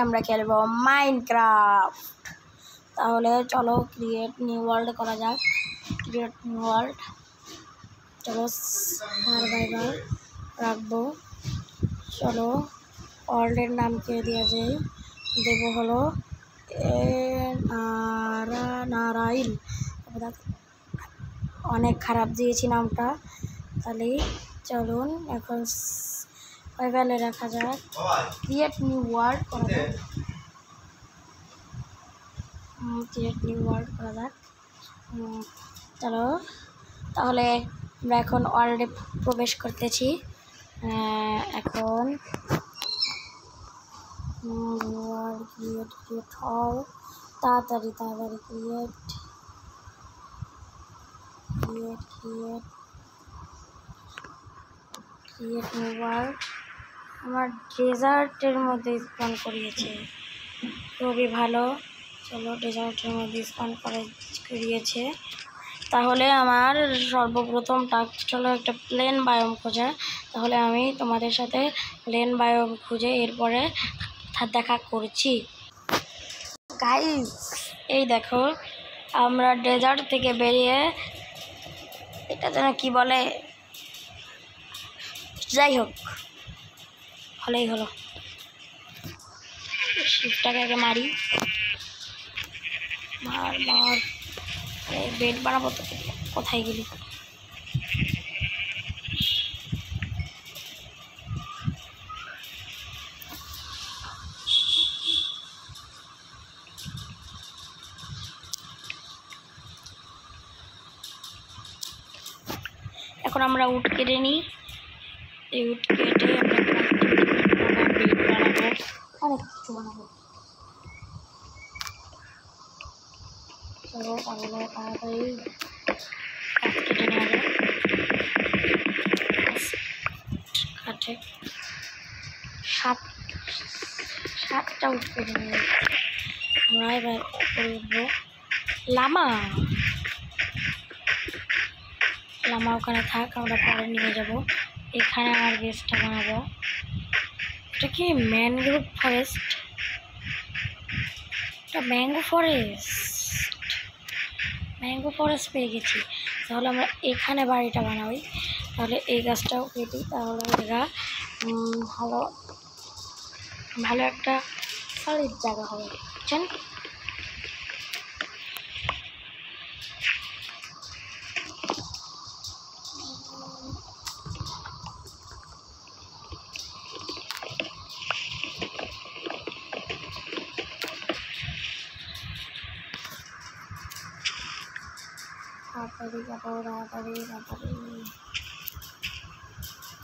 আমরা খেলব মাইনক্রাফট তাহলে চলো ক্রিয়েট নিউ ওয়ার্ল্ড করা যাক। ক্রিয়েট নিউ ওয়ার্ল্ড চলো সার্ভাইভার রাখব। চলো ওয়ার্ল্ডের নাম কে দেওয়া যায়? দেব হলো এ নারা- নারাইল অনেক খারাপ দিয়েছি নামটা। তাহলে চলুন এখন সার্ভাইভালে রাখা যাক। ক্রিয়েট নিউ ওয়ার্ড করা যাক। ক্রিয়েট নিউ ওয়ার্ড করা যাক। চলো। তাহলে আমরা এখন ওয়ার্ল্ডে প্রবেশ করতেছি। এখন হও তাড়াতাড়ি তাড়াতাড়ি create create create create new world আমার ডেজার্টের মধ্যে স্পন করিয়েছে। খুবই ভালো। চলো, ডেজার্টের মধ্যে স্পন করে, করিয়েছে। তাহলে আমার সর্বপ্রথম টাস্ক হলো একটা প্লেন বায়োম খোঁজা। তাহলে আমি তোমাদের সাথে প্লেন বায়োম খুঁজে এরপরে দেখা করছি। গাইস এই দেখো, আমরা ডেজার্ট থেকে বেরিয়ে এটা যেন কি বলে? যাই হোক। হলেই হলো। শিফটাকে আগে মারি। মার মার। বেড বানাবো তো, কোথায় গেলি? এখন আমরা উড কেটে নিই। এই উড কেটে অনেক কিছু বানাবো তাড়াতাড়ি কেটে সাত সাতটা উঠ আমরা এবার উঠবো লামা লামা ওখানে থাক আমরা পরে নিয়ে যাব এখানে আমার বেসটা বানাবো। এটা কি ম্যানগ্রোভ ফরেস্ট এটা ম্যাঙ্গো ফরেস্ট ম্যাঙ্গো ফরেস্ট পেয়ে গেছি। তাহলে আমরা এখানে বাড়িটা বানাবি তাহলে এই গাছটাও কেটি তাহলে এরা ভালো ভালো একটা সলিড জায়গা হবে। বুঝছেন? তাড়াতাড়ি কাটাও তাড়াতাড়ি তাড়াতাড়ি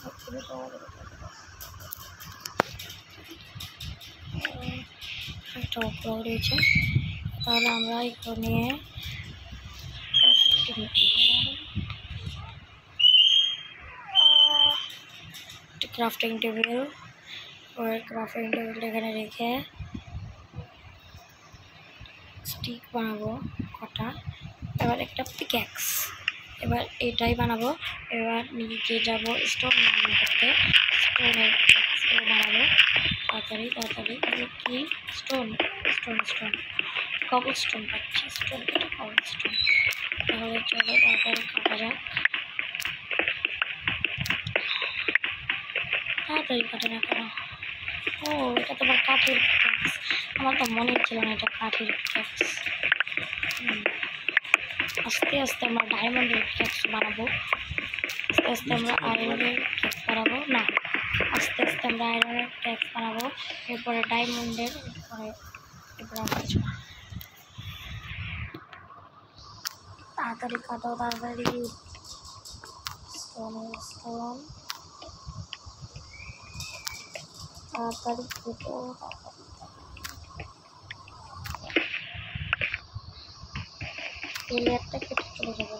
তাড়াতাড়ি তাড়াতাড়ি তাড়াতাড়ি। একটা উপরে রয়েছে তাহলে আমরা এগুলো নিয়ে ক্রাফটিং টেবিল ওই ক্রাফটিং টেবিলটা এখানে রেখে স্টিক বানাবো কটা এবার একটা পিক্যাক্স এবার এটাই বানাবো। এবার নিচে যাব স্টোন বানানো করতে স্টোনের স্টোন বানাবো। তাড়াতাড়ি তাড়াতাড়ি। কি? Stone stone stone cobble stone পাচ্ছি। স্টোন কেটে কবল স্টোন তাহলে চলো তাড়াতাড়ি কাটা যাক। তাড়াতাড়ি কাটে না কেন? ও, এটা তো আবার কাঠের আমার তো মনে ছিল না এটা কাঠের আস্তে আস্তে আমরা ডায়মন্ডের কেক্স বানাবো। আস্তে আস্তে আমরা আয়রনের কেক বানাবো। না আস্তে আস্তে আমরা আয়রনের কেক বানাবো। এরপরে ডায়মন্ডের এরপরে এরপরে। তাড়াতাড়ি কাটো তাড়াতাড়ি। স্টোন স্টোন তাড়াতাড়ি কেটো এই লেয়ারটা কেটে চলে যাবে।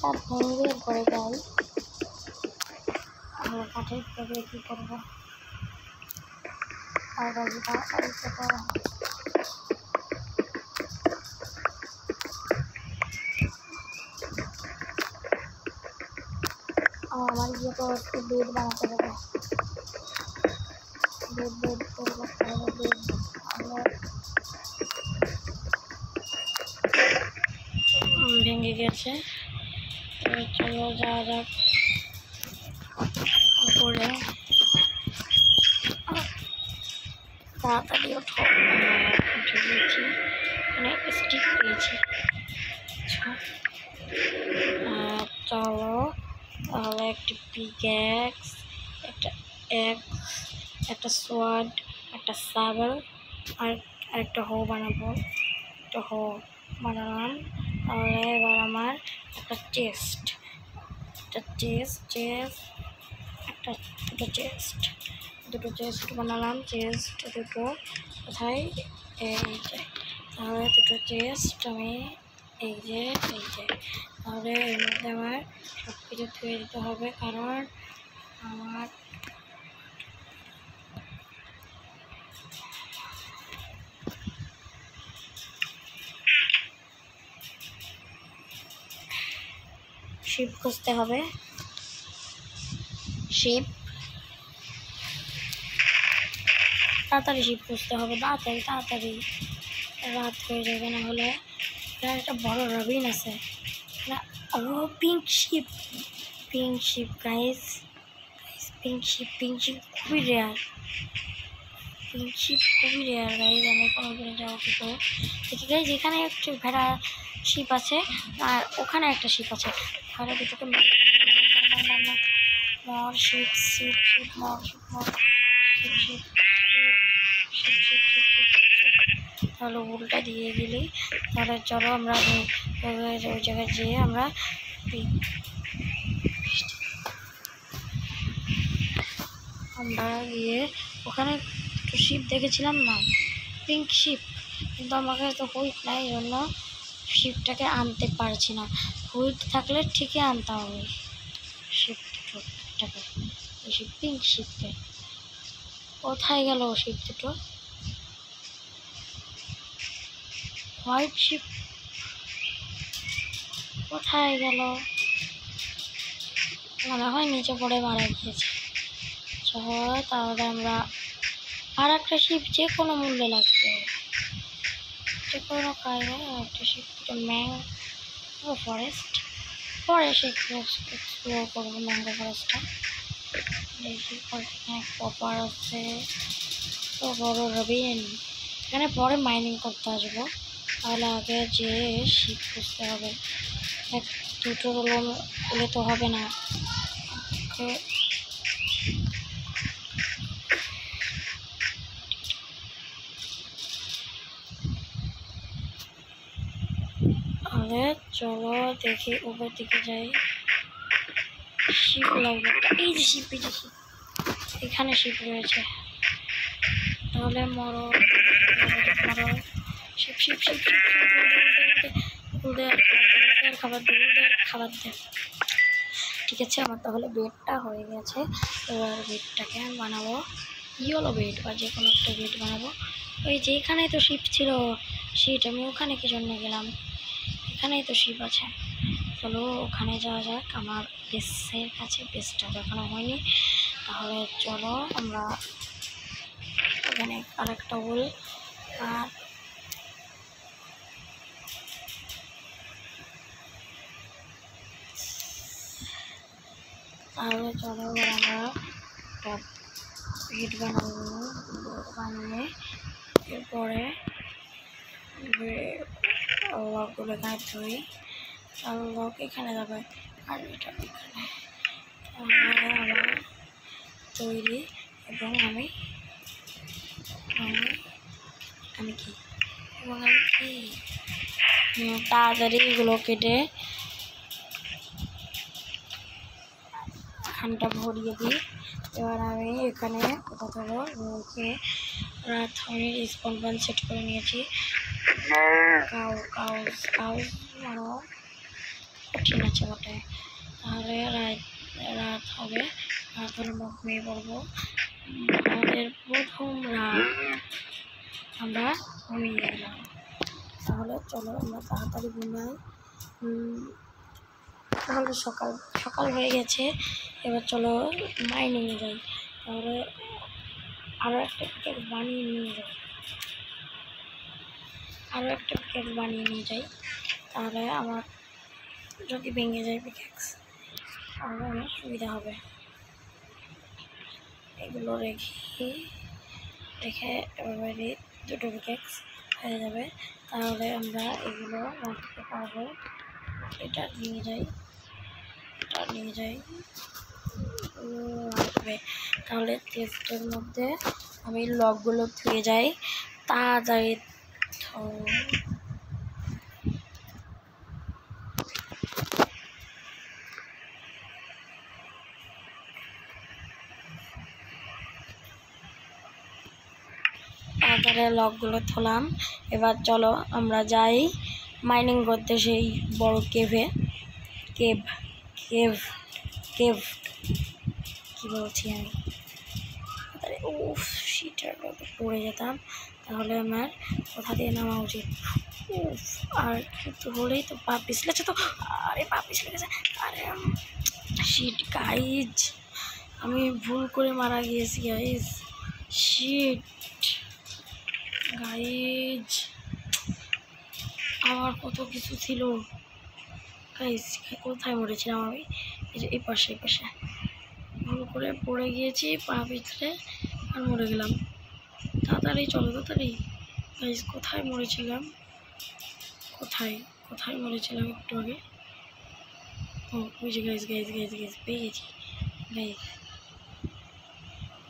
কাঠ ভেঙে যাই আমরা কাঠের তবে কী করব? তাড়াতাড়ি তাড়াতাড়ি করো আমার গিয়ে তো একটু বেড বানাতে হবে। বেড বেড করে বেড ভেঙে গেছে। চলো যাওয়া যাক উপরে তাড়াতাড়ি উঠে গিয়েছি মানে স্টিক পেয়েছি। আচ্ছা। চলো। তাহলে একটা পিক্যাক্স একটা এক্স একটা সোয়াড একটা সাবল আর আরেকটা হো বানাবো। একটা হো বানালাম। তাহলে এবার আমার একটা চেস্ট একটা চেস্ট চেস্ট একটা দুটো চেস্ট দুটো চেস্ট বানালাম। চেস্ট দুটো কোথায়? এই তাহলে দুটো চেস্ট আমি এই যে এই যে। তাহলে এর মধ্যে আমার সব কিছু ধুয়ে দিতে হবে, কারণ আমার শিপ খুঁজতে হবে। শিপ তাড়াতাড়ি শিপ খুঁজতে হবে, তাড়াতাড়ি তাড়াতাড়ি। রাত হয়ে যাবে না হলে। এখানে একটা বড় রবিন আছে ও pink sheep pink sheep guys pink sheep pink sheep খুবই রেয়ার পিঙ্ক শিপ খুবই রেয়ার গাইজ আমি কোনোদিনও যাওয়া দেখি গাইজ এখানে একটি ভেড়া শিপ আছে আর ওখানে একটা শিপ আছে তাহলে দুটোকে more sheep sheep sheep more sheep more sheep sheep sheep sheep sheep sheep তাহলে উল্টা দিয়ে দিলি তাহলে চলো আমরা ওই জায়গায় যেয়ে আমরা আমরা গিয়ে ওখানে একটু শিপ দেখেছিলাম না? পিঙ্ক শিপ কিন্তু আমার কাছে তো হুইট নাই জন্য শিপটাকে আনতে পারছি না। হুইট থাকলে ঠিকই আনতে হবে শিপ দুটোটাকে শিপ পিঙ্ক শিপকে কোথায় গেল শিপ দুটো? হোয়াইট শিপ কোথায় গেল? মনে হয় নিচে পড়ে মারা গিয়েছে। তাহলে আমরা আর একটা শিপ যে কোনো মূল্যে লাগবে যে কোনো কারণে একটা শিপ ম্যাঙ্গো ফরেস্ট পরে সে এক্সপ্লোর করব ম্যাঙ্গো ফরেস্টটা দেখি কপার আছে, তো বড় রবিন এখানে পরে মাইনিং করতে আসব। আগে যে শিপ খুঁজতে হবে। এক, দুটো লোন হলে তো হবে না। তাহলে চলো দেখি, উপর দিকে যাই। শিপ লাগবে। এই যে শিপ এই যে শিপ এখানে শিপ রয়েছে। তাহলে মরো মরো। শিপ শিপ শিপ খাবার খাবার ঠিক আছে আমার তাহলে বেডটা হয়ে গেছে এবার বেডটাকে আমি বানাবো ইয়েলো বেড বা যে কোনো একটা বেড বানাবো ওই যে তো শিপ ছিল শিট আমি ওখানে কি জন্য গেলাম এখানেই তো শিপ আছে চলো ওখানে যাওয়া যাক আমার বেসের কাছে বেসটা দেখানো হয়নি তাহলে চলো আমরা ওখানে আরেকটা উল আর তাহলে চলো আমরা একটা ভিট বানাবো, বানিয়ে এরপরে লকগুলো এখানে ধুই আর লক এখানে যাবে আর এটা এখানে। আমার তৈরি এবং আমি আমি আমি কি? এবং আমি কি? তাড়াতাড়ি এগুলো কেটে ঠান্ডা ভরিয়ে দিই। এবার আমি এখানে কথা বলব রাত আমি স্পন পান সেট করে নিয়েছি। কাউ আরও কঠিন আছে বটে। তাহলে রাত হবে। রাত হলে মুখ নিয়ে পড়ব। আমাদের প্রথম রাত। আমরা ঘুমিয়ে গেলাম। তাহলে চলো আমরা তাড়াতাড়ি ঘুমাই। তাহলে সকাল সকাল হয়ে গেছে, এবার চলো মাইনিংয়ে যাই। তাহলে আরও একটা পিকেট বানিয়ে নিয়ে যাই। আরও একটা পিকেট বানিয়ে নিয়ে যাই। তাহলে আমার যদি ভেঙে যায় পিকেক্স তাহলে আমার সুবিধা হবে। এগুলো রেখে রেখে এবারে দুটো পিকেক্স হয়ে যাবে। তাহলে আমরা এগুলো রাখতে পারব এটা নিয়ে যাই। নিয়ে যাই। লাগবে তাহলে টেস্টের মধ্যে আমি লকগুলো ধুয়ে যাই। তাড়াতাড়ি তারপরে লকগুলো থলাম এবার চলো আমরা যাই মাইনিং করতে সেই বড় কেভে কেভ কেভ কেভ কী বলছি আমি তাহলে উফ সিটার পড়ে যেতাম। তাহলে আমার কোথা দিয়ে নামা উচিত। আর একটু হলেই তো পা পিছলেছে তো। আরে পা পিছলে গেছে। আরে শিট গাইজ আমি ভুল করে মারা গিয়েছি গাইজ শিট গাইজ আমার কত কিছু ছিল। গাইজ কোথায় মরেছিলাম আমি? এই যে এই পাশে এই পাশে। ভুল করে পড়ে গিয়েছি, পা পিছলে আর মরে গেলাম। তাড়াতাড়ি চলো, তাড়াতাড়ি। গাইজ কোথায় মরেছিলাম? কোথায় কোথায় মরেছিলাম একটু আগে? ও যে গাইজ গাইজ গাইজ গাইজ পেয়ে গেছি। গাইজ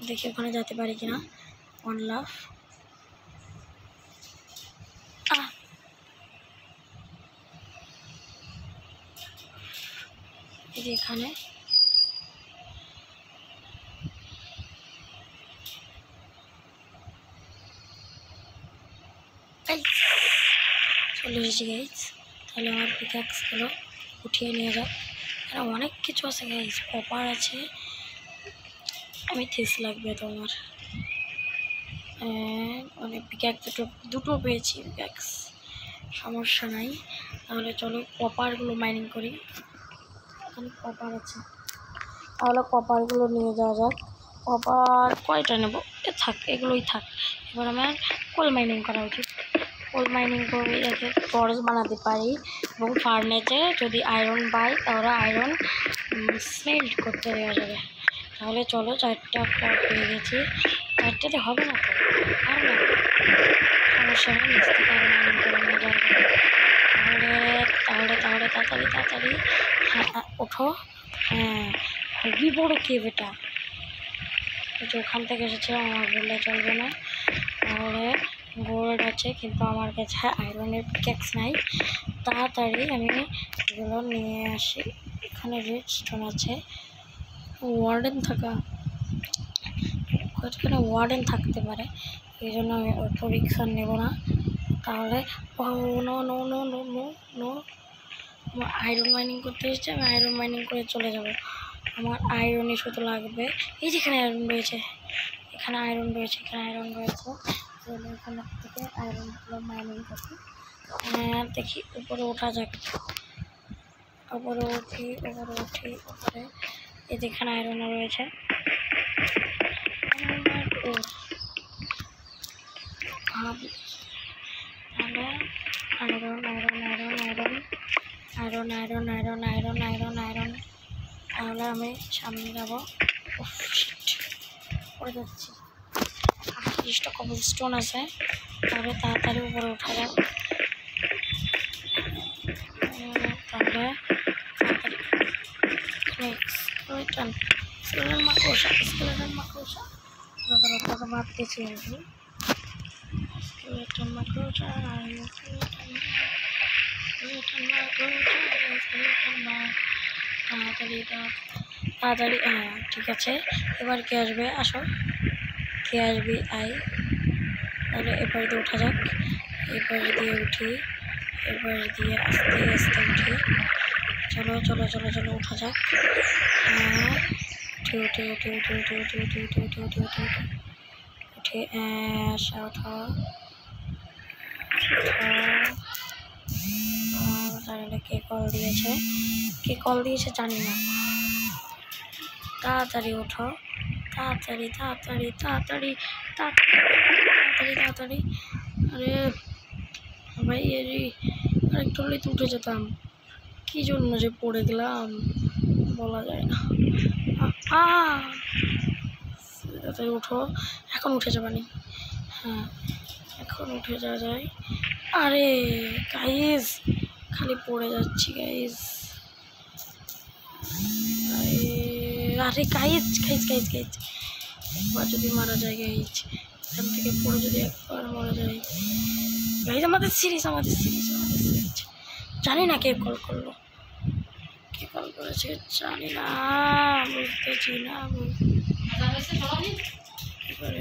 দেখি ওখানে যেতে পারি কিনা। ওয়ান লাভ এখানে। চলে এসেছি গাইজ তাহলে আমার পিকাক্সগুলো উঠিয়ে নিয়ে যাক এখানে অনেক কিছু আছে গাইজ কপার আছে। আমি থেস লাগবে তোমার। মানে পিক্যাক্স দুটো দুটো পেয়েছি পিক্যাক্স সমস্যা নাই। তাহলে চলো কপারগুলো মাইনিং করি। এখানে কপার আছে। তাহলে কপারগুলো নিয়ে যাওয়া যাক। কপার কয়টা নেব? এ থাক এগুলোই থাক। এবার আমার কোল মাইনিং করা উচিত। কোল মাইনিং করে একে টর্চ বানাতে পারি এবং ফার্নেচে যদি আয়রন পাই তাহলে আয়রন স্মেল্ট করতে দেওয়া যাবে। তাহলে চলো চারটা কপ পেয়ে গেছি। চারটেতে হবে না তো? আর না। সমস্যা নেই নিচ থেকে মাইনিং করে নিয়ে যাওয়া যাবে। তাহলে তাহলে তাহলে তাড়াতাড়ি তাড়াতাড়ি হ্যাঁ হ্যাঁ, ওঠো। হ্যাঁ খুবই বড় কেভ এটা। যে ওখান থেকে এসেছিলাম, আমার বললে চলবে না। তাহলে গোল্ড আছে, কিন্তু আমার কাছে আয়রনের পিক্যাক্স নাই। তাড়াতাড়ি আমি এগুলো নিয়ে আসি। এখানে রেড স্টোন আছে। ওয়ার্ডেন থাকা। এখানে ওয়ার্ডেন থাকতে পারে। এই জন্য আমি অটো রিক্সা নেব না। তাহলে no no no no no no iron mining করতে এসেছে, আমি আয়রন মাইনিং করে চলে যাব। আমার আয়রনই শুধু লাগবে। এই যেখানে আয়রন রয়েছে, এখানে আয়রন রয়েছে, এখানে আয়রন রয়েছে। এখান থেকে আয়রনগুলো মাইনিং করছি। দেখি, উপরে ওঠা যাক। উপরে উঠি উপরে উঠি, উপরে। এই যেখানে আয়রন রয়েছে। আমার iron iron iron iron iron iron iron তাহলে আমি সামনে যাব। পড়ে যাচ্ছি। আটত্রিশটা কবল স্টোন আছে। তাহলে তাড়াতাড়ি উপরে উঠা উম, তাহলে স্কেলেটন মাকড়সা মাকড়সা মাকড়সা তাড়াতাড়ি তাড়া- তাড়াতাড়ি হ্যাঁ ঠিক আছে এবার কে আসবে আসো কে আসবি আই তাহলে এবার দিয়ে ওঠা যাক এবার দিয়ে উঠি এবার দিয়ে আস্তে আস্তে উঠি চলো চলো চলো চলো ওঠা যাক হ্যাঁ উঠে উঠে উঠে উঠে উঠে উঠে উঠে উঠে উঠে উঠে উঠে উঠে উঠে আসা ওঠো ওঠো কল দিয়েছে? কে কল দিয়েছে জানি না। তাড়াতাড়ি ওঠো। তাড়াতাড়ি তাড়াতাড়ি তাড়াতাড়ি তাড়াতাড়ি তাড়াতাড়ি আরে, ভাই এরি আরেকটু হলেই তো উঠে যেতাম। কী জন্য যে পড়ে গেলাম, বলা যায় না! তাড়াতাড়ি উঠো এখন উঠে যাবানি হ্যাঁ এখন উঠে যাওয়া যায়। আরে, গাইস খালি পড়ে যাচ্ছি গাইস আরে গাইজ গাইজ গাইজ গাইজ একবার যদি মারা যায় গাইজ এখান থেকে পড়ে যদি একবার মারা যায়। গাইজ আমাদের সিরিজ আমাদের সিরিজ আমাদের সিরিজ জানি না কে কল করল। কে কল করেছে জানি না বুঝতেছি না বুঝ- এবারে